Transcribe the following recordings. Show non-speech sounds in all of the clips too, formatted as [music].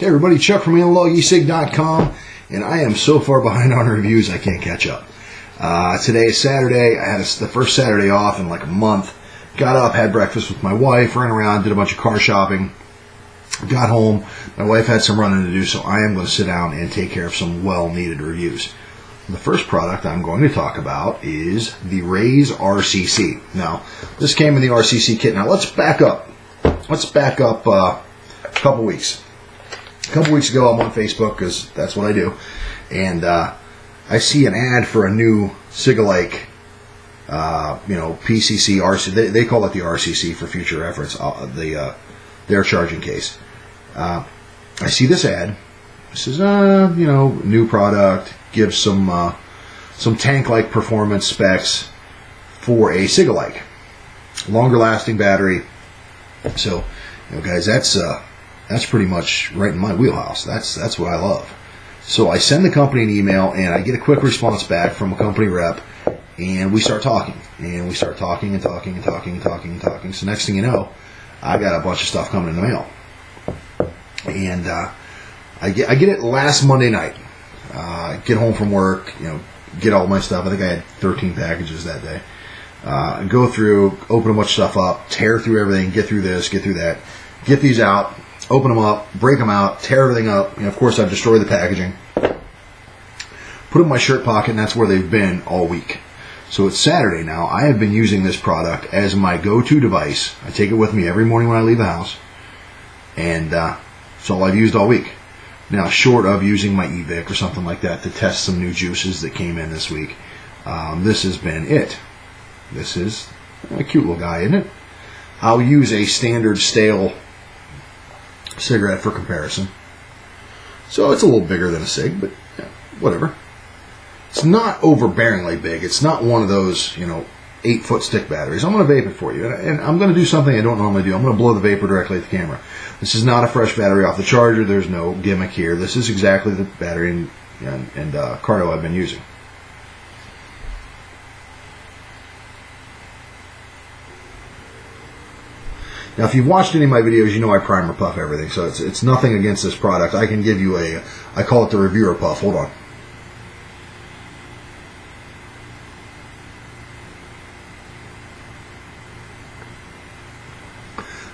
Hey everybody, Chuck from AnalogEcig.com, and I am so far behind on reviews I can't catch up. Uh, today is Saturday. I had a, the first Saturday off in like a month. Got up, had breakfast with my wife, ran around, did a bunch of car shopping. Got home. My wife had some running to do, so I am going to sit down and take care of some well-needed reviews. The first product I'm going to talk about is the Raze RCC. Now, this came in the RCC kit. Now, let's back up. Let's back up uh, a couple weeks a couple weeks ago, I'm on Facebook because that's what I do, and uh, I see an ad for a new Cigalike, uh, you know, PCC RC. They, they, call it the RCC for future reference. Uh, the uh, their charging case. Uh, I see this ad. It says, uh, you know, new product. Gives some some tank-like performance specs for a Cigalike, longer lasting battery. So, you know, guys, that's uh, that's pretty much right in my wheelhouse. That's that's what I love. So I send the company an email and I get a quick response back from a company rep and we start talking and we start talking and talking and talking and talking and talking. So next thing you know, I got a bunch of stuff coming in the mail. And uh, I get I get it last Monday night. Uh, get home from work, you know, get all my stuff. I think I had 13 packages that day. Uh, go through, open a bunch of stuff up, tear through everything, get through this, get through that, get these out, open them up, break them out, tear everything up. And of course, I've destroyed the packaging. Put them in my shirt pocket, and that's where they've been all week. So it's Saturday now. I have been using this product as my go-to device. I take it with me every morning when I leave the house, and uh, it's all I've used all week. Now, short of using my eVic or something like that to test some new juices that came in this week, um, this has been it. This is a cute little guy, isn't it? I'll use a standard stale cigarette for comparison. So it's a little bigger than a cig, but yeah, whatever. It's not overbearingly big. It's not one of those, you know, eight foot stick batteries. I'm going to vape it for you, and I'm going to do something I don't normally do. I'm going to blow the vapor directly at the camera. This is not a fresh battery off the charger. There's no gimmick here. This is exactly the battery and, and, and uh, Carto I've been using. Now, if you've watched any of my videos, you know I primer puff everything, so it's, it's nothing against this product. I can give you a, I call it the reviewer puff. Hold on.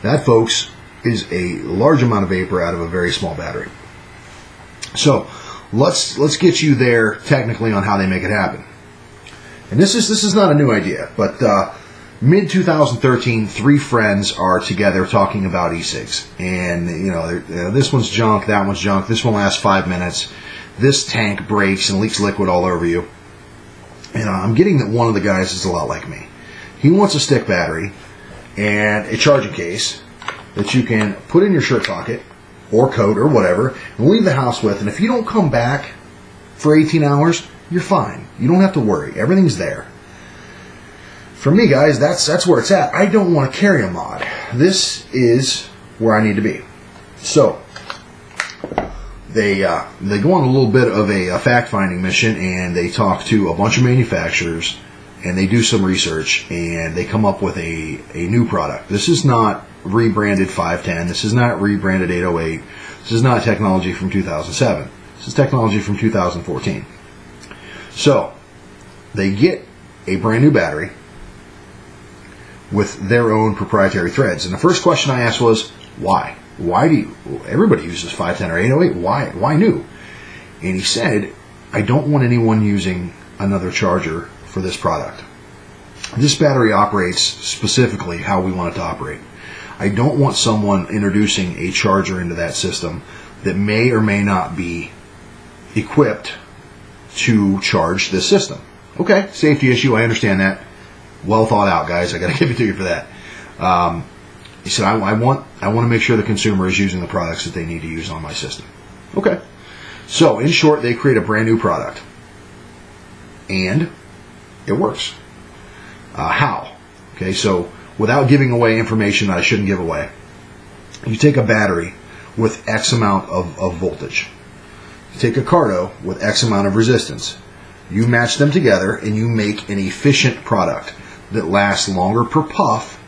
That, folks, is a large amount of vapor out of a very small battery. So, let's let's get you there technically on how they make it happen. And this is this is not a new idea, but uh, mid 2013, three friends are together talking about e-cigs, and you know this one's junk, that one's junk. This one lasts five minutes. This tank breaks and leaks liquid all over you. And I'm getting that one of the guys is a lot like me. He wants a stick battery and a charging case that you can put in your shirt pocket or coat or whatever and leave the house with. And if you don't come back for 18 hours, you're fine. You don't have to worry. Everything's there for me, guys, that's that's where it's at. I don't want to carry a mod. This is where I need to be. So they uh, they go on a little bit of a, a fact finding mission, and they talk to a bunch of manufacturers, and they do some research, and they come up with a a new product. This is not rebranded 510. This is not rebranded 808. This is not technology from 2007. This is technology from 2014. So they get a brand new battery with their own proprietary threads. And the first question I asked was, why? Why do you, everybody uses 510 or 808, why, why new? And he said, I don't want anyone using another charger for this product. This battery operates specifically how we want it to operate. I don't want someone introducing a charger into that system that may or may not be equipped to charge this system. Okay, safety issue, I understand that well thought out, guys. I got to [laughs] give it to you for that. Um, he said, I, I, want I want to make sure the consumer is using the products that they need to use on my system. Okay. So, in short, they create a brand new product. And it works. Uh, how? Okay, so without giving away information that I shouldn't give away, you take a battery with X amount of, of voltage. You take a Carto with X amount of resistance. You match them together and you make an efficient product that lasts longer per puff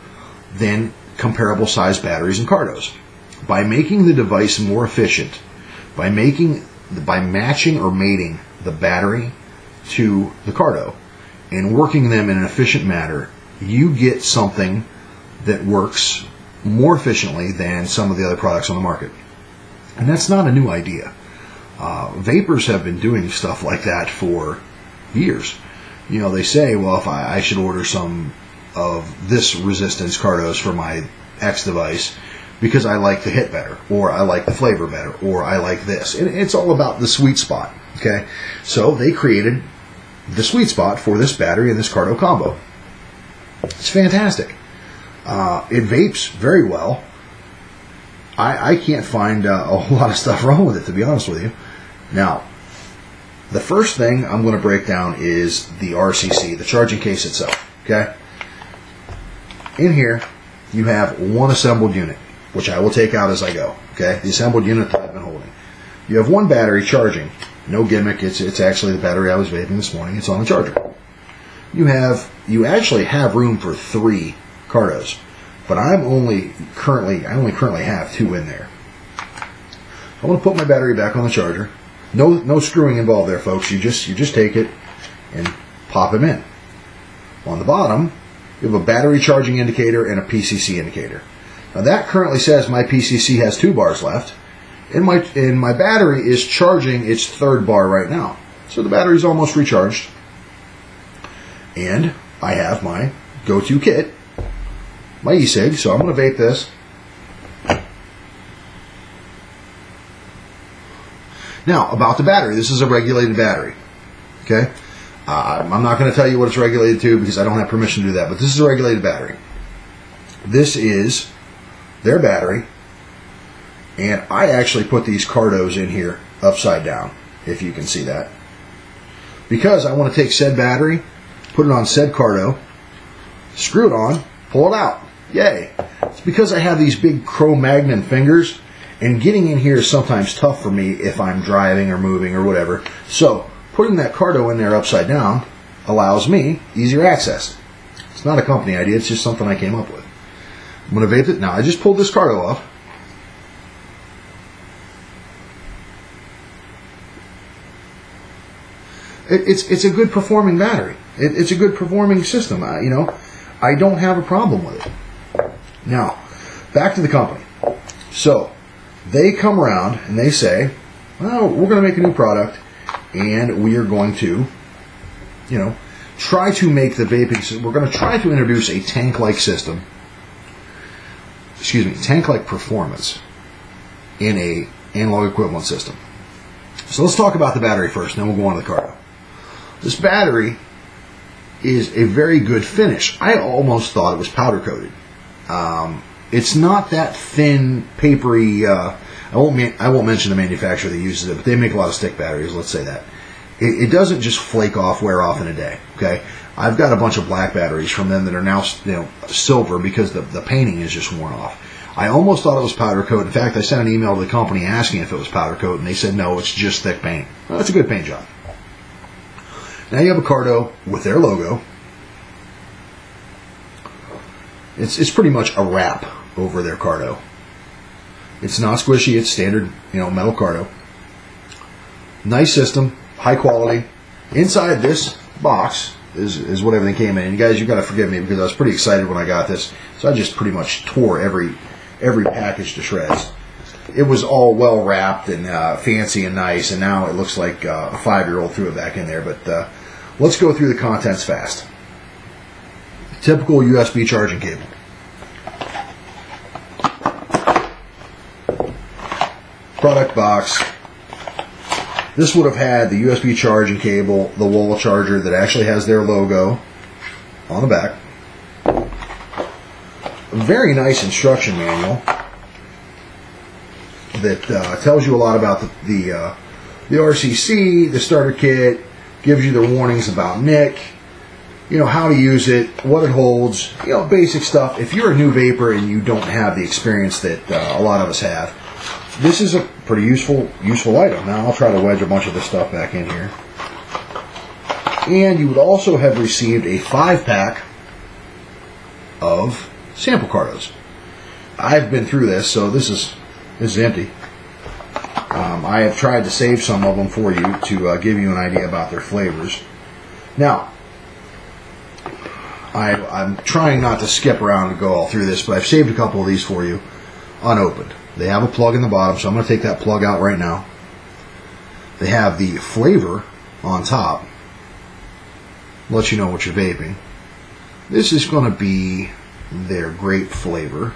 than comparable sized batteries and cartos. By making the device more efficient by making by matching or mating the battery to the Carto and working them in an efficient manner, you get something that works more efficiently than some of the other products on the market. And that's not a new idea. Uh, vapors have been doing stuff like that for years. You know, they say, well, if I, I should order some of this resistance cartos for my X device because I like the hit better, or I like the flavor better, or I like this. And it's all about the sweet spot. Okay, so they created the sweet spot for this battery and this Carto combo. It's fantastic. Uh, it vapes very well. I, I can't find uh, a whole [laughs] lot of stuff wrong with it, to be honest with you. Now, the first thing I'm going to break down is the RCC, the charging case itself. Okay. In here, you have one assembled unit, which I will take out as I go. Okay, the assembled unit that I've been holding. You have one battery charging. No gimmick. It's it's actually the battery I was vaping this morning. It's on the charger. You have you actually have room for three cartos, but I'm only currently I only currently have two in there. I want to put my battery back on the charger. No no screwing involved there, folks. You just you just take it and pop them in. On the bottom, you have a battery charging indicator and a PCC indicator. Now that currently says my PCC has two bars left, and my and my battery is charging its third bar right now. So the battery's almost recharged, and I have my go-to kit, my e-cig. So I'm going to vape this. Now about the battery, this is a regulated battery. Okay. Uh, I'm not going to tell you what it's regulated to because I don't have permission to do that, but this is a regulated battery. This is their battery, and I actually put these cartos in here upside down, if you can see that. Because I want to take said battery, put it on said carto, screw it on, pull it out. Yay. It's because I have these big Cro-Magnon fingers, and getting in here is sometimes tough for me if I'm driving or moving or whatever. So putting that carto in there upside down allows me easier access. It's not a company idea, it's just something I came up with. I'm going to vape it. Now, I just pulled this carto off. It, it's, it's a good performing battery. It, it's a good performing system. I, you know, I don't have a problem with it. Now, back to the company. So, they come around and they say, well, we're going to make a new product and we are going to, you know, try to make the vaping. We're going to try to introduce a tank-like system. Excuse me, tank-like performance in a analog equivalent system. So let's talk about the battery first, then we'll go on to the carto. This battery is a very good finish. I almost thought it was powder coated. Um, it's not that thin, papery. Uh, I won't I won't mention the manufacturer that uses it, but they make a lot of stick batteries. Let's say that it, it, doesn't just flake off, wear off in a day. Okay, I've got a bunch of black batteries from them that are now you know silver because the the painting is just worn off. I almost thought it was powder coat. In fact, I sent an email to the company asking if it was powder coat, and they said no, it's just thick paint. Well, that's a good paint job. Now you have a Carto with their logo. It's it's pretty much a wrap over their Carto. It's not squishy. It's standard, you know, metal carto. Nice system, high quality. Inside this box is, is what everything came in. And guys, you got to forgive me because I was pretty excited when I got this. So I just pretty much tore every every package to shreds. It was all well wrapped and uh, fancy and nice, and now it looks like uh, a five year old threw it back in there. But uh, let's go through the contents fast. Typical USB charging cable. Product box. This would have had the USB charging cable, the wall charger that actually has their logo on the back. A very nice instruction manual that uh, tells you a lot about the the, uh, the RCC, the starter kit, gives you the warnings about NIC, you know, how to use it, what it holds, you know, basic stuff. If you're a new vapor and you don't have the experience that uh, a lot of us have, this is a pretty useful useful item. Now I'll try to wedge a bunch of this stuff back in here. And you would also have received a five pack of sample cartos. I've been through this, so this is this is empty. Um, I have tried to save some of them for you to uh, give you an idea about their flavors. Now, I, I'm trying not to skip around and go all through this, but I've saved a couple of these for you unopened. They have a plug in the bottom, so I'm going to take that plug out right now. They have the flavor on top. Let you know what you're vaping. This is going to be their grape flavor.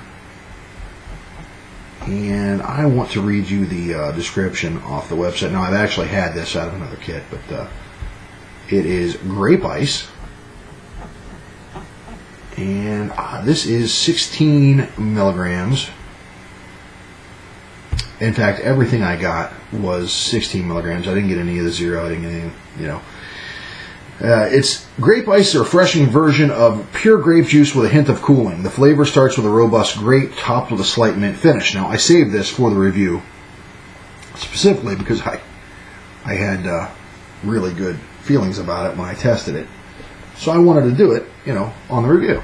And I want to read you the uh, description off the website. Now, I've actually had this out of another kit, but uh, it is grape ice. And uh, this is 16 milligrams. In fact, everything I got was 16 milligrams. I didn't get any of the zero. I didn't get any, you know. Uh, it's grape ice, a refreshing version of pure grape juice with a hint of cooling. The flavor starts with a robust grape topped with a slight mint finish. Now, I saved this for the review specifically because I, I had uh, really good feelings about it when I tested it. So I wanted to do it, you know, on the review.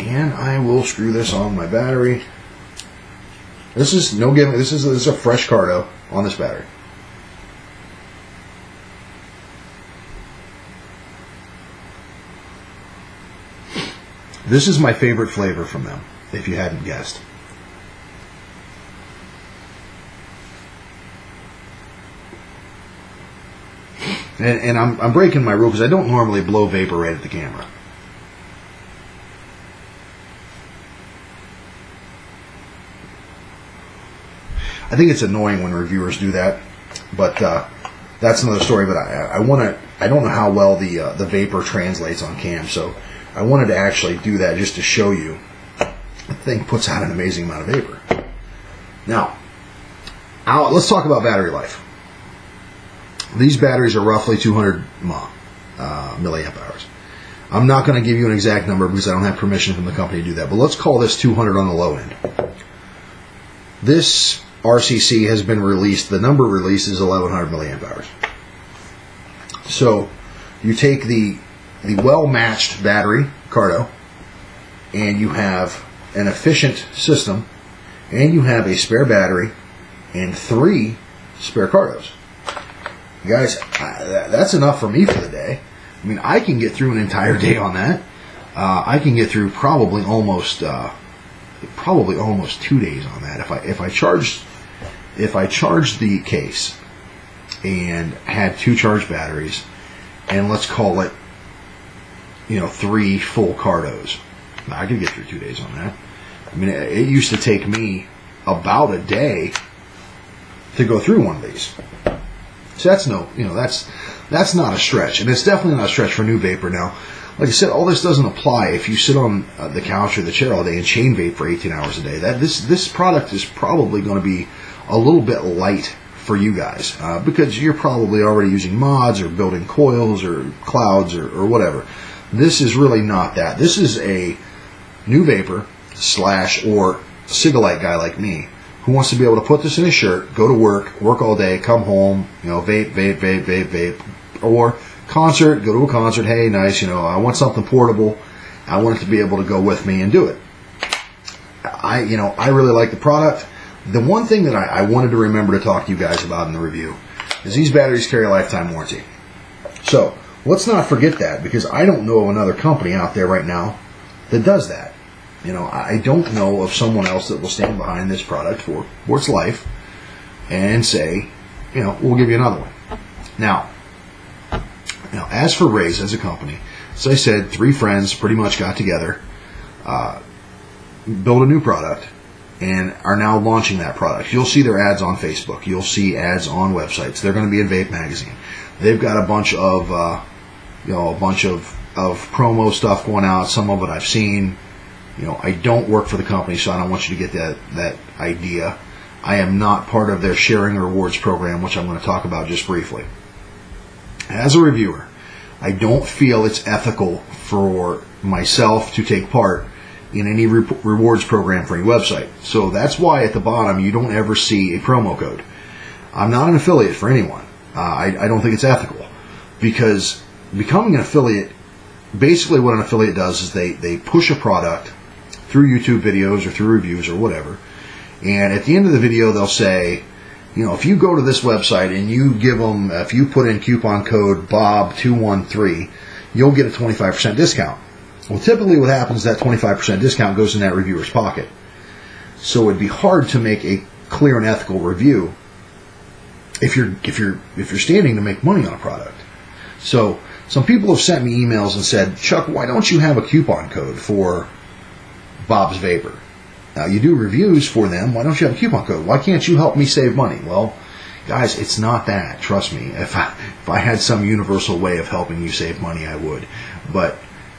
And I will screw this on my battery. This is no gimmick. This is, this is a fresh carto on this battery. This is my favorite flavor from them, if you hadn't guessed. And, and I'm, I'm breaking my rule because I don't normally blow vapor right at the camera. I think it's annoying when reviewers do that, but uh, that's another story. But I, I want to. I don't know how well the uh, the vapor translates on cam, so I wanted to actually do that just to show you. The thing puts out an amazing amount of vapor. Now, I'll, let's talk about battery life. These batteries are roughly 200 mAh, uh, milliamp hours. I'm not going to give you an exact number because I don't have permission from the company to do that, but let's call this 200 on the low end. This RCC has been released. The number released is 1100 milliamp hours. So you take the the well matched battery, Carto, and you have an efficient system, and you have a spare battery and three spare Cartos. Guys, that's enough for me for the day. I mean, I can get through an entire day on that. Uh, I can get through probably almost uh, probably almost two days on that. If I if I charged if I charged the case and had two charged batteries, and let's call it you know, three full cartos. I could get through two days on that. I mean, it, used to take me about a day to go through one of these. So that's no, you know, that's that's not a stretch, and it's definitely not a stretch for new vapor. Now, like I said, all this doesn't apply if you sit on uh, the couch or the chair all day and chain vape for 18 hours a day. That this this product is probably going to be a little bit light for you guys uh, because you're probably already using mods or building coils or clouds or, or whatever. This is really not that. This is a new vapor slash or Cigalike guy like me who wants to be able to put this in his shirt, go to work, work all day, come home, you know, vape, vape, vape, vape, vape, or concert, go to a concert. Hey, nice, you know, I want something portable. I want it to be able to go with me and do it. I, you know, I really like the product. The one thing that I, I wanted to remember to talk to you guys about in the review is these batteries carry a lifetime warranty. So Let's not forget that because I don't know of another company out there right now that does that. You know, I don't know of someone else that will stand behind this product for, for its life and say, you know, we'll give you another one. Now, now as for Raze as a company, as I said, three friends pretty much got together, uh, built a new product, and are now launching that product. You'll see their ads on Facebook. You'll see ads on websites. They're going to be in Vape Magazine. They've got a bunch of uh, you know, a bunch of, of promo stuff going out. Some of it I've seen. You know, I don't work for the company, so I don't want you to get that, that idea. I am not part of their sharing rewards program, which I'm going to talk about just briefly. As a reviewer, I don't feel it's ethical for myself to take part in any re- rewards program for any website. So that's why at the bottom you don't ever see a promo code. I'm not an affiliate for anyone. Uh, I, I don't think it's ethical because becoming an affiliate, basically what an affiliate does is they, they push a product through YouTube videos or through reviews or whatever. And at the end of the video, they'll say, you know, if you go to this website and you give them, if you put in coupon code Bob213, you'll get a 25% discount. Well, typically what happens is that 25% discount goes in that reviewer's pocket. So it'd be hard to make a clear and ethical review if you're if you're if you're standing to make money on a product. So some people have sent me emails and said, Chuck, why don't you have a coupon code for Bob's Vapor? Now you do reviews for them. Why don't you have a coupon code? Why can't you help me save money? Well, guys, it's not that. Trust me. If I, if I had some universal way of helping you save money, I would. But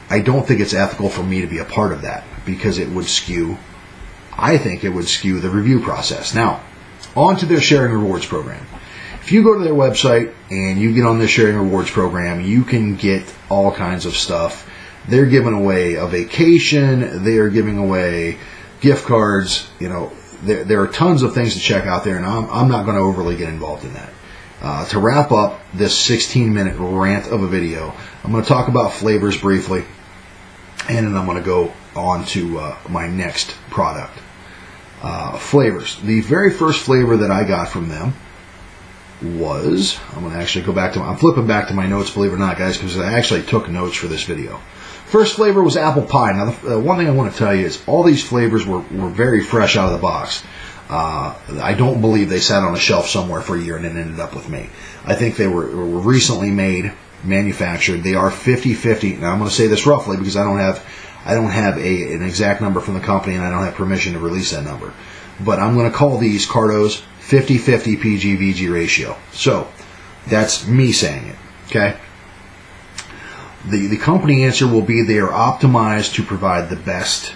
I don't think it's ethical for me to be a part of that because it would skew. I think it would skew the review process. Now, on to their sharing rewards program. If you go to their website and you get on their sharing rewards program, you can get all kinds of stuff. They're giving away a vacation. They are giving away gift cards. You know, there, there are tons of things to check out there, and I'm, I'm not going to overly get involved in that. Uh, to wrap up this 16 minute rant of a video, I'm going to talk about flavors briefly, and then I'm going to go on to uh, my next product. Uh, flavors. The very first flavor that I got from them was, I'm going to actually go back to, I'm flipping back to my notes, believe it or not, guys, because I actually took notes for this video. First flavor was apple pie. Now, the, uh, one thing I want to tell you is all these flavors were, were very fresh out of the box. Uh, I don't believe they sat on a shelf somewhere for a year and then ended up with me. I think they were, were recently made, manufactured. They are 50-50. Now, I'm going to say this roughly because I don't have I don't have a, an exact number from the company and I don't have permission to release that number. But I'm going to call these Cartos 50-50 PG-VG ratio. So that's me saying it. Okay. The, the company answer will be they are optimized to provide the best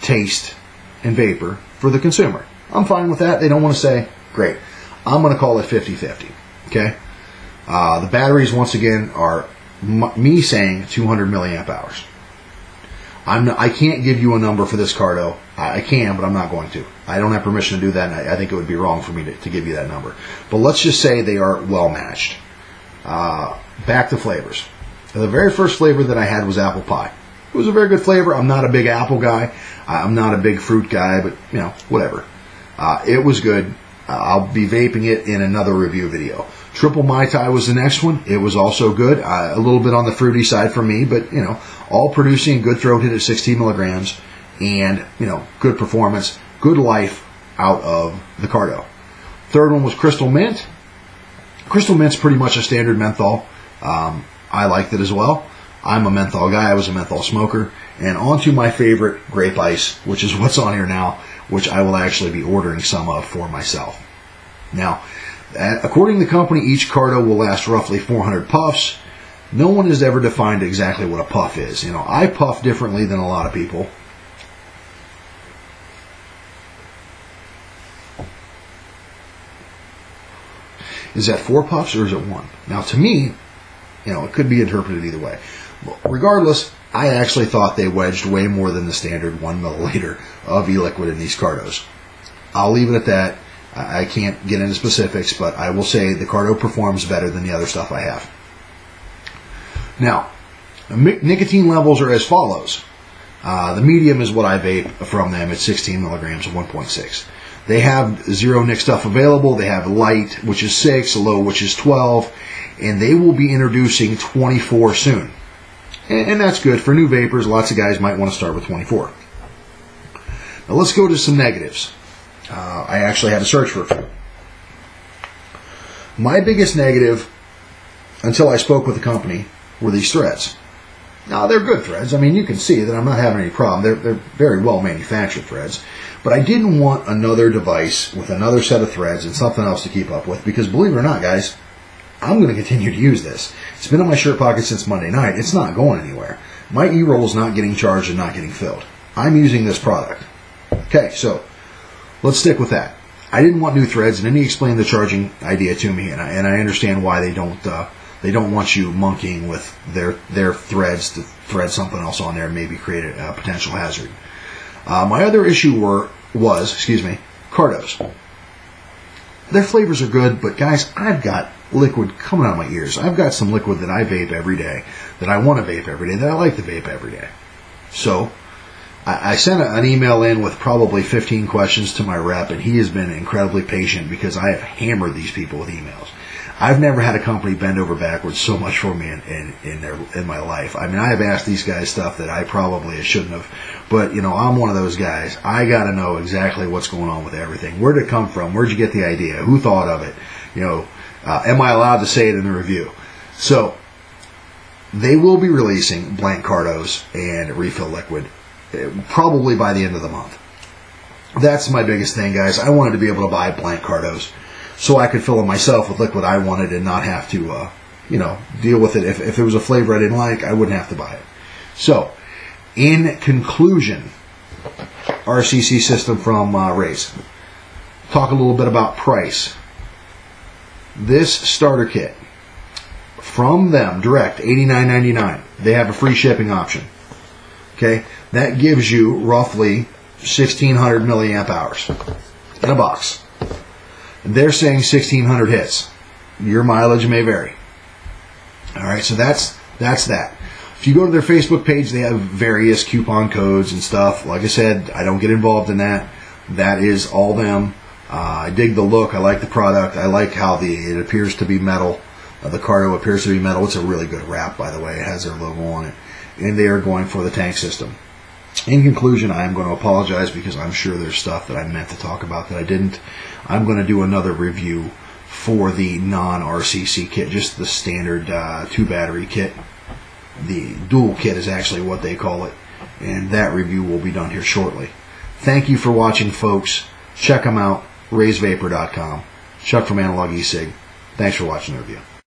taste and vapor for the consumer. I'm fine with that. They don't want to say, great. I'm going to call it 50-50. Okay. Uh, the batteries, once again, are m- me saying 200 milliamp hours. I'm not, I can't give you a number for this Carto. I, I can, but I'm not going to. I don't have permission to do that, and I, I think it would be wrong for me to, to, give you that number. But let's just say they are well matched. Uh, back to flavors. The very first flavor that I had was apple pie. It was a very good flavor. I'm not a big apple guy. I'm not a big fruit guy, but you know, whatever. Uh, it was good. Uh, I'll be vaping it in another review video. Triple Mai Tai was the next one. It was also good. Uh, a little bit on the fruity side for me, but you know, all producing good throat hit at 16 milligrams, and you know, good performance, good life out of the Carto. Third one was Crystal Mint. Crystal Mint's pretty much a standard menthol. Um, I liked it as well. I'm a menthol guy. I was a menthol smoker. And on to my favorite grape ice, which is [laughs] what's on here now, which I will actually be ordering some of for myself. Now, according to the company, each Carto will last roughly 400 puffs. No one has ever defined exactly what a puff is. You know, I puff differently than a lot of people. Is that four puffs or is it one? Now, to me, you know, it could be interpreted either way. Regardless, I actually thought they wedged way more than the standard one milliliter of e-liquid in these Cartos. I'll leave it at that. I can't get into specifics, but I will say the Carto performs better than the other stuff I have. Now, nicotine levels are as follows. Uh, the medium is what I vape from them It's 16 milligrams of 1.6. They have zero nic stuff available. They have light, which is 6, low, which is 12, and they will be introducing 24 soon. And, that's good for new vapors. Lots of guys might want to start with 24. Now let's go to some negatives. Uh, I actually had to search for a few. My biggest negative, until I spoke with the company, were these threads. Now they're good threads. I mean, you can see that I'm not having any problem. They're they're very well manufactured threads. But I didn't want another device with another set of threads and something else to keep up with because believe it or not, guys, I'm going to continue to use this. It's been in my shirt pocket since Monday night. It's not going anywhere. My e-roll is not getting charged and not getting filled. I'm using this product. Okay, so let's stick with that. I didn't want new threads, and then he explained the charging idea to me, and I, and I understand why they don't uh, they don't want you monkeying with their their threads to thread something else on there and maybe create a, a potential hazard. Uh, my other issue were was excuse me Cartos. Their flavors are good, but guys, I've got liquid coming out of my ears. I've got some liquid that I vape every day, that I want to vape every day, that I like to vape every day. So I, sent an email in with probably 15 questions to my rep, and he has been incredibly patient because I have hammered these people with emails. I've never had a company bend over backwards so much for me in, in, in, their, in my life. I mean, I have asked these guys stuff that I probably shouldn't have, but you know, I'm one of those guys. I got to know exactly what's going on with everything. Where did it come from? Where'd you get the idea? Who thought of it? You know, uh, am I allowed to say it in the review? So, they will be releasing blank cartos and refill liquid probably by the end of the month. That's my biggest thing, guys. I wanted to be able to buy blank cartos so I could fill them myself with liquid I wanted and not have to, uh, you know, deal with it. If, if there was a flavor I didn't like, I wouldn't have to buy it. So, in conclusion, RCC system from uh, Raze. Talk a little bit about price. This starter kit from them direct $89.99. They have a free shipping option. Okay, that gives you roughly 1600 milliamp hours in a box. They're saying 1600 hits. Your mileage may vary. All right, so that's that's that. If you go to their Facebook page, they have various coupon codes and stuff. Like I said, I don't get involved in that. That is all them. Uh, I dig the look. I like the product. I like how the it appears to be metal. Uh, the carto appears to be metal. It's a really good wrap, by the way. It has their logo on it, and they are going for the tank system. In conclusion, I am going to apologize because I'm sure there's stuff that I meant to talk about that I didn't. I'm going to do another review for the non RCC kit, just the standard uh, two battery kit. The dual kit is actually what they call it, and that review will be done here shortly. Thank you for watching, folks. Check them out, razevapor.com. Chuck from Analog eCig. Thanks for watching the review.